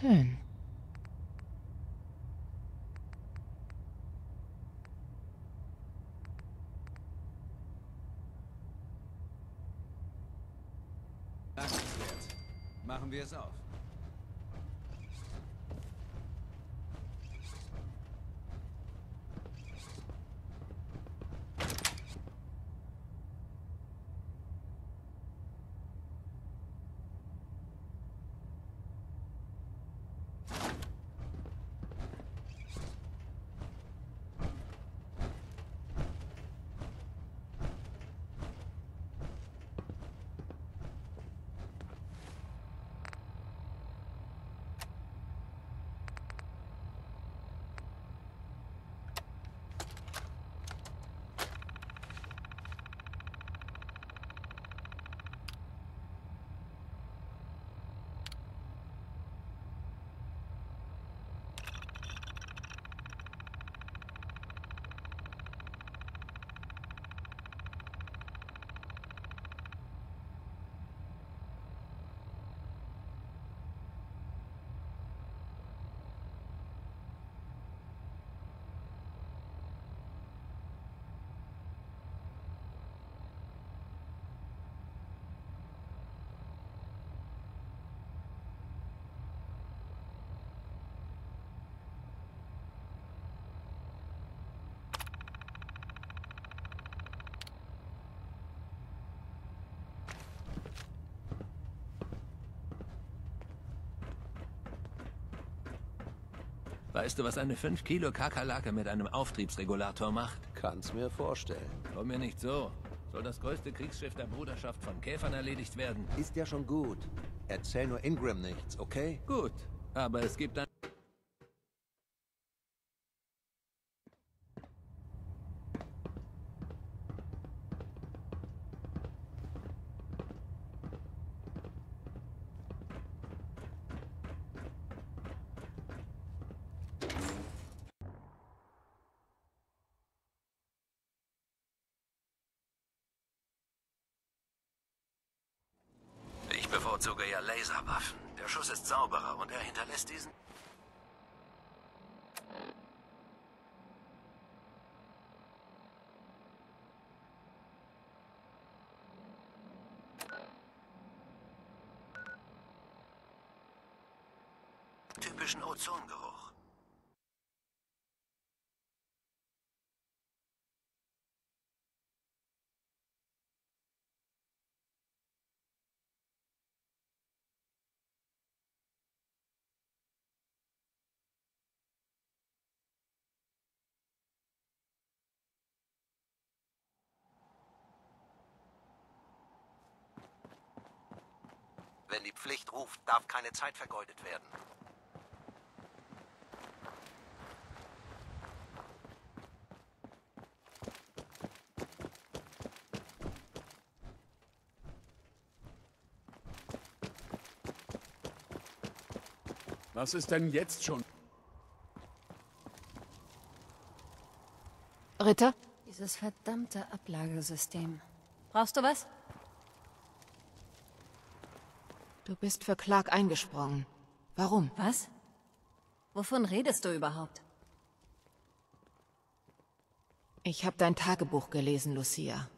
Schön. Machen wir es auf. Weißt du, was eine 5 Kilo Kakerlake mit einem Auftriebsregulator macht? Kann's mir vorstellen. Komm mir nicht so. Soll das größte Kriegsschiff der Bruderschaft von Käfern erledigt werden? Ist ja schon gut. Erzähl nur Ingram nichts, okay? Gut, aber es gibt ein... Bevorzuge ja Laserwaffen. Der Schuss ist sauberer und er hinterlässt diesen... Wenn die Pflicht ruft, darf keine Zeit vergeudet werden. Was ist denn jetzt schon? Ritter? Dieses verdammte Ablagesystem. Brauchst du was? Du bist für Clark eingesprungen. Warum? Was? Wovon redest du überhaupt? Ich habe dein Tagebuch gelesen, Lucia.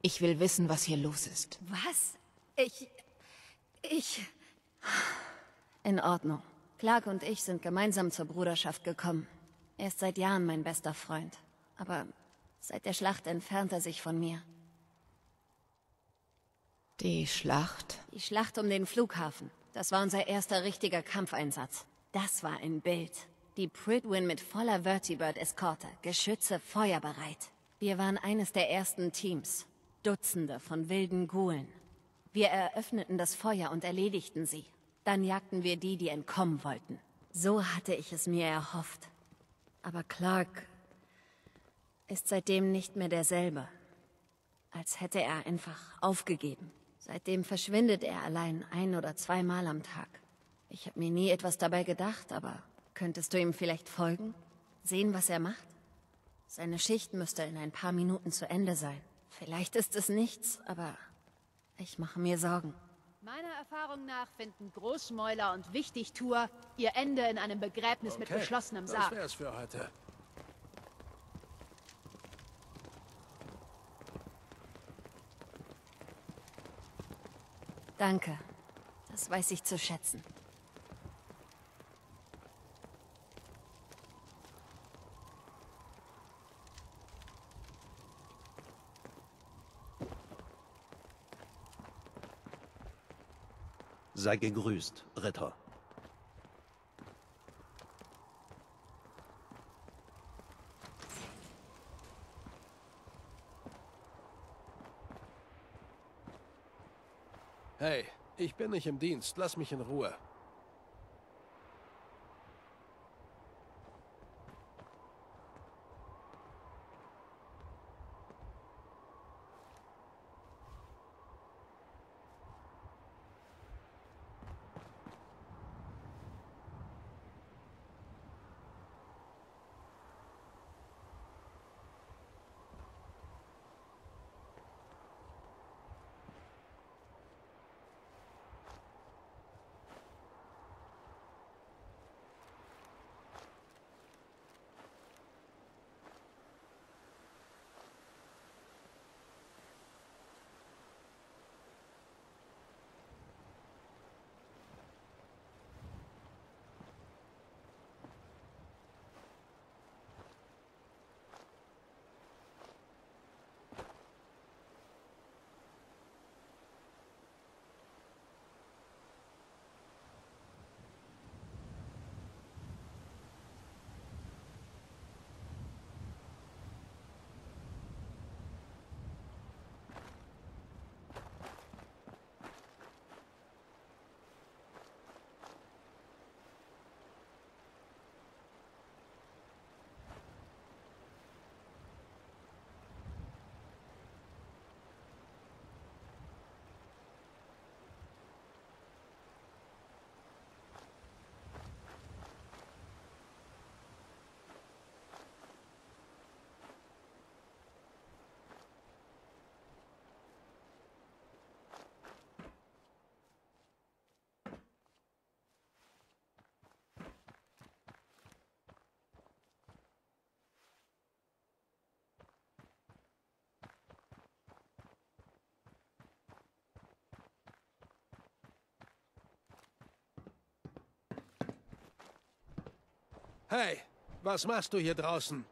Ich will wissen, was hier los ist. Was? Ich. Ich. In Ordnung. Clark und ich sind gemeinsam zur Bruderschaft gekommen. Er ist seit Jahren mein bester Freund. Aber seit der Schlacht entfernt er sich von mir. Die Schlacht? Die Schlacht um den Flughafen. Das war unser erster richtiger Kampfeinsatz. Das war ein Bild. Die Pridwin mit voller Vertibird-Eskorte, Geschütze feuerbereit. Wir waren eines der ersten Teams. Dutzende von wilden Gulen. Wir eröffneten das Feuer und erledigten sie. Dann jagten wir die, die entkommen wollten. So hatte ich es mir erhofft. Aber Clark ist seitdem nicht mehr derselbe. Als hätte er einfach aufgegeben. Seitdem verschwindet er allein ein oder zweimal am Tag. Ich habe mir nie etwas dabei gedacht, aber könntest du ihm vielleicht folgen? Sehen, was er macht? Seine Schicht müsste in ein paar Minuten zu Ende sein. Vielleicht ist es nichts, aber ich mache mir Sorgen. Meiner Erfahrung nach finden Großmäuler und Wichtigtuer ihr Ende in einem Begräbnis mit Okay, geschlossenem Das Sarg. wär's für heute. Danke. Das weiß ich zu schätzen. Sei gegrüßt, Ritter. Hey, ich bin nicht im Dienst. Lass mich in Ruhe. Hey, was machst du hier draußen?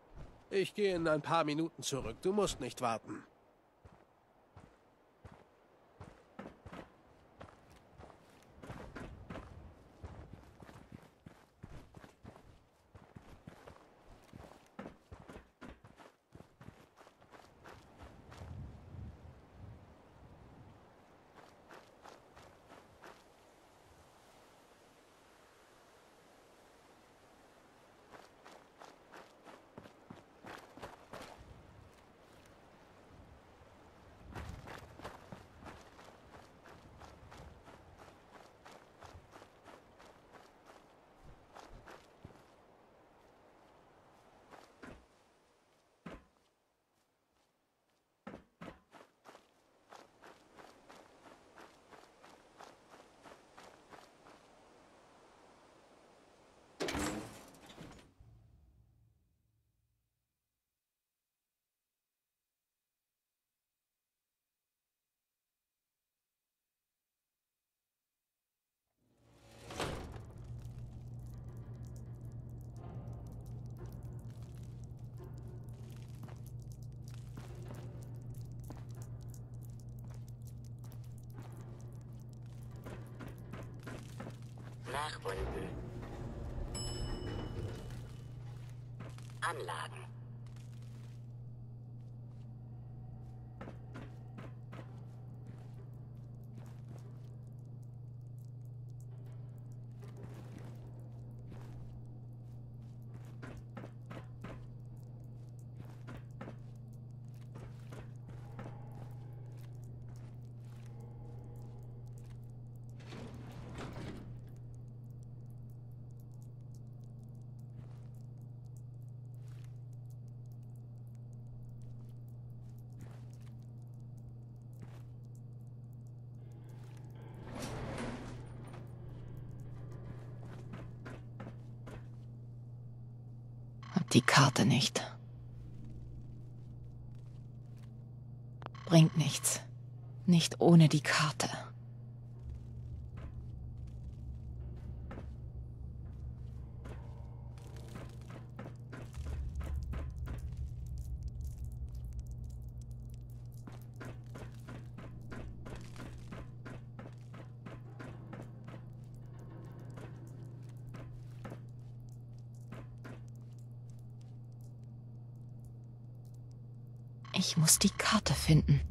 Ich gehe in ein paar Minuten zurück. Du musst nicht warten. Nach unten. Anlagen. Die Karte nicht. Bringt nichts. Nicht ohne die Karte. Ich muss die Karte finden.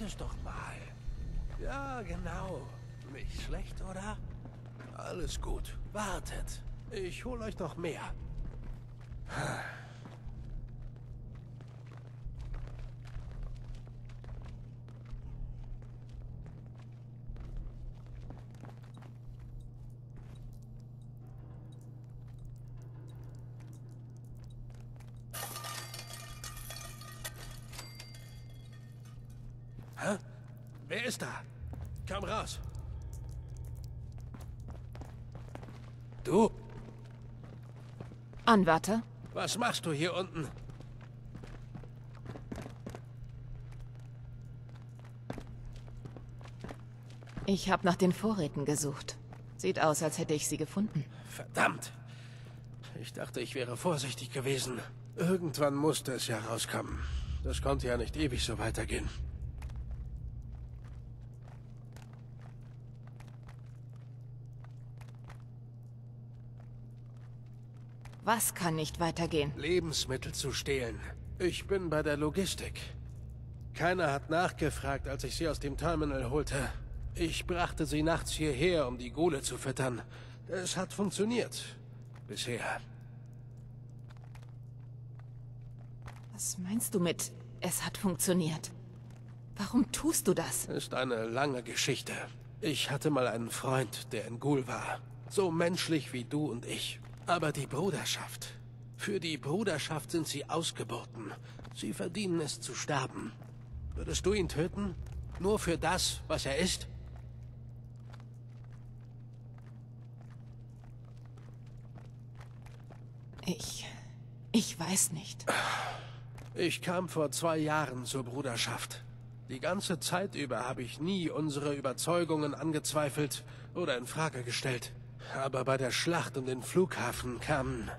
Es doch mal. Ja, genau. Nicht schlecht, oder? Alles gut. Wartet. Ich hol euch noch mehr. Hä? Wer ist da? Komm raus. Du? Anwärter? Was machst du hier unten? Ich habe nach den Vorräten gesucht. Sieht aus, als hätte ich sie gefunden. Verdammt. Ich dachte, ich wäre vorsichtig gewesen. Irgendwann musste es ja rauskommen. Das konnte ja nicht ewig so weitergehen. Was kann nicht weitergehen? Lebensmittel zu stehlen. Ich bin bei der Logistik. Keiner hat nachgefragt, als ich sie aus dem Terminal holte. Ich brachte sie nachts hierher, um die Gule zu füttern. Es hat funktioniert. Bisher. Was meinst du mit, es hat funktioniert? Warum tust du das? Ist eine lange Geschichte. Ich hatte mal einen Freund, der in Gul war. So menschlich wie du und ich. Aber die Bruderschaft. Für die Bruderschaft sind sie ausgeboten. Sie verdienen es zu sterben. Würdest du ihn töten? Nur für das, was er ist? Ich... Ich weiß nicht. Ich kam vor zwei Jahren zur Bruderschaft. Die ganze Zeit über habe ich nie unsere Überzeugungen angezweifelt oder in Frage gestellt. Aber bei der Schlacht um den Flughafen kamen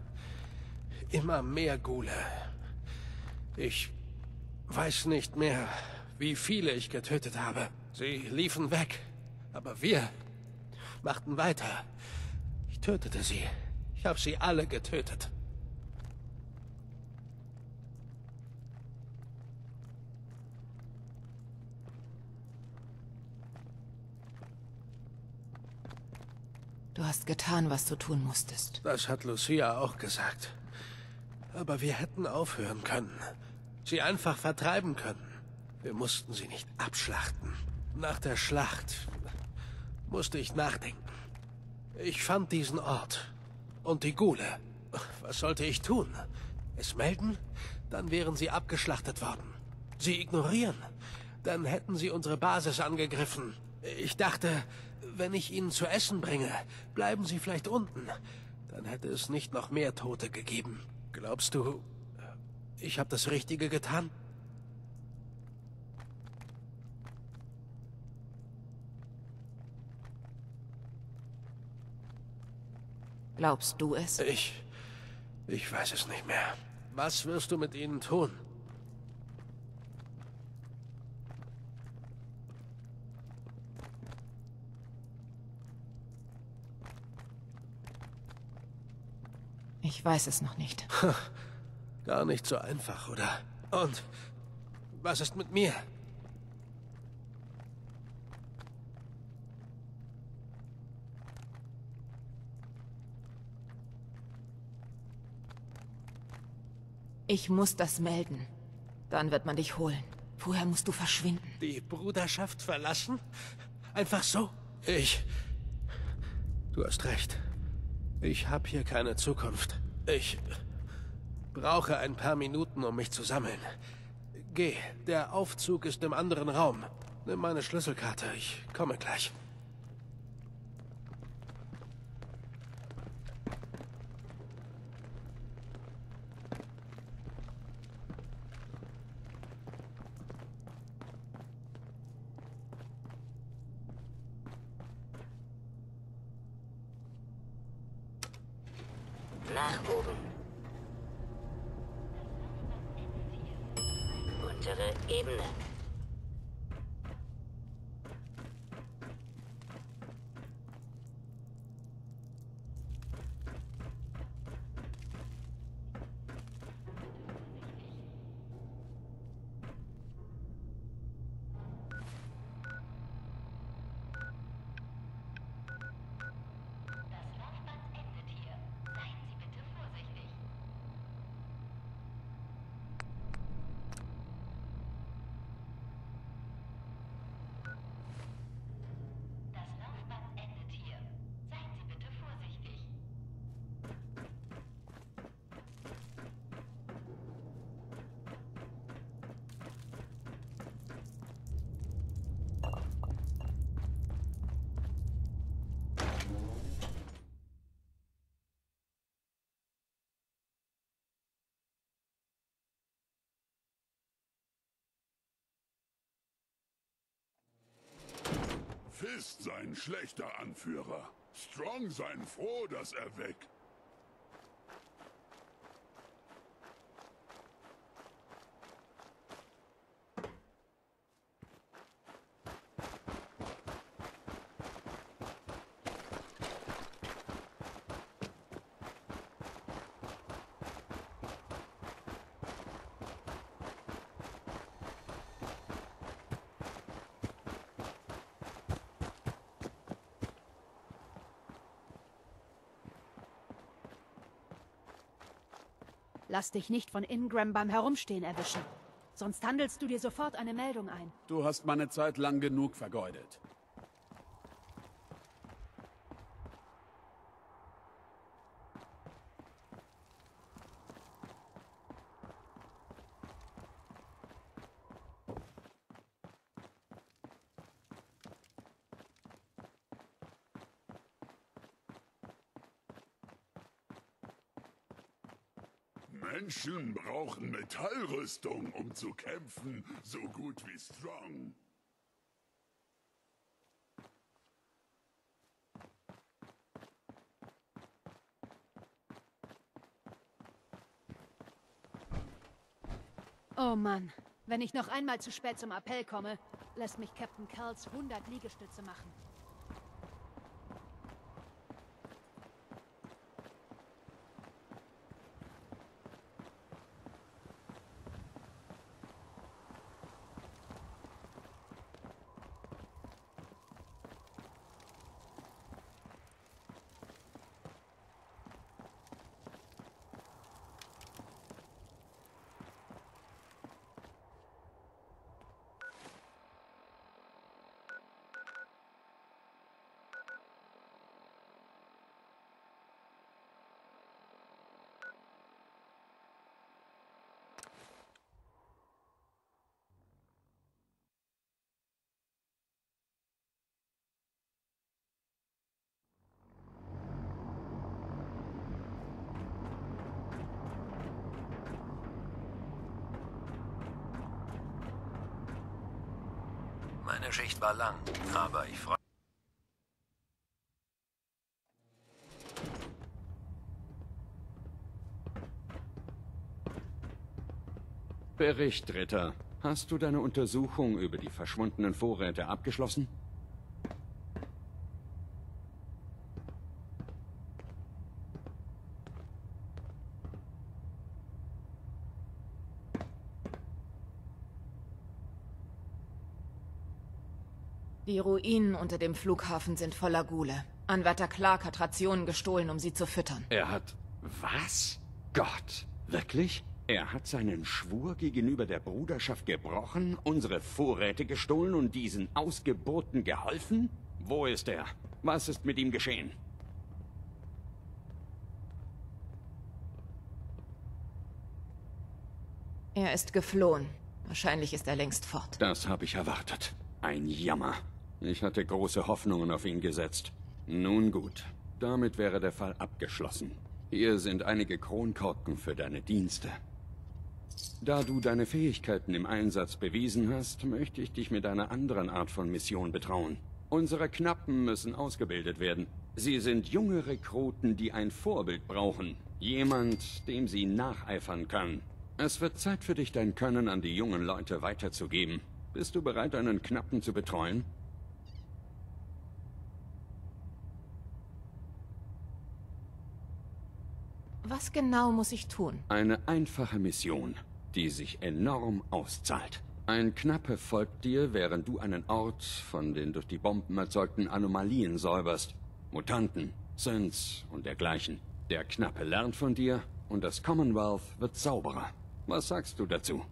immer mehr Gule. Ich weiß nicht mehr, wie viele ich getötet habe. Sie liefen weg, aber wir machten weiter. Ich tötete sie. Ich habe sie alle getötet. Du hast getan, was du tun musstest. Das hat Lucia auch gesagt. Aber wir hätten aufhören können. Sie einfach vertreiben können. Wir mussten sie nicht abschlachten. Nach der Schlacht musste ich nachdenken. Ich fand diesen Ort. Und die Gule. Was sollte ich tun? Es melden? Dann wären sie abgeschlachtet worden. Sie ignorieren? Dann hätten sie unsere Basis angegriffen. Ich dachte, wenn ich ihnen zu essen bringe, bleiben sie vielleicht unten. Dann hätte es nicht noch mehr Tote gegeben. Glaubst du, ich habe das Richtige getan? Glaubst du es? Ich... Ich weiß es nicht mehr. Was wirst du mit ihnen tun? Ich weiß es noch nicht. Gar nicht so einfach, oder? Und was ist mit mir? Ich muss das melden. Dann wird man dich holen. Vorher musst du verschwinden. Die Bruderschaft verlassen? Einfach so? Ich... Du hast recht. Ich habe hier keine Zukunft. Ich brauche ein paar Minuten, um mich zu sammeln. Geh, der Aufzug ist im anderen Raum. Nimm meine Schlüsselkarte, ich komme gleich. Fist sei ein schlechter Anführer. Strong seien froh, dass er weg. Lass dich nicht von Ingram beim Herumstehen erwischen. Sonst handelst du dir sofort eine Meldung ein. Du hast meine Zeit lang genug vergeudet. Menschen brauchen Metallrüstung, um zu kämpfen, so gut wie Strong. Oh Mann, wenn ich noch einmal zu spät zum Appell komme, lässt mich Captain Kells 100 Liegestütze machen. Meine Schicht war lang, aber ich freue Bericht, Ritter. Hast du deine Untersuchung über die verschwundenen Vorräte abgeschlossen? Die Ruinen unter dem Flughafen sind voller Gule. Anwärter Clark hat Rationen gestohlen, um sie zu füttern. Er hat... Was? Gott, wirklich? Er hat seinen Schwur gegenüber der Bruderschaft gebrochen, unsere Vorräte gestohlen und diesen Ausgeburten geholfen? Wo ist er? Was ist mit ihm geschehen? Er ist geflohen. Wahrscheinlich ist er längst fort. Das habe ich erwartet. Ein Jammer. Ich hatte große Hoffnungen auf ihn gesetzt. Nun gut, damit wäre der Fall abgeschlossen. Hier sind einige Kronkorken für deine Dienste. Da du deine Fähigkeiten im Einsatz bewiesen hast, möchte ich dich mit einer anderen Art von Mission betrauen. Unsere Knappen müssen ausgebildet werden. Sie sind junge Rekruten, die ein Vorbild brauchen. Jemand, dem sie nacheifern kann. Es wird Zeit für dich, dein Können an die jungen Leute weiterzugeben. Bist du bereit, einen Knappen zu betreuen? Was genau muss ich tun? Eine einfache Mission, die sich enorm auszahlt. Ein Knappe folgt dir, während du einen Ort von den durch die Bomben erzeugten Anomalien säuberst. Mutanten, Synths und dergleichen. Der Knappe lernt von dir und das Commonwealth wird sauberer. Was sagst du dazu?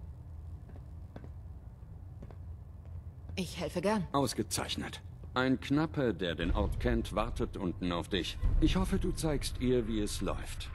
Ich helfe gern. Ausgezeichnet. Ein Knappe, der den Ort kennt, wartet unten auf dich. Ich hoffe, du zeigst ihr, wie es läuft.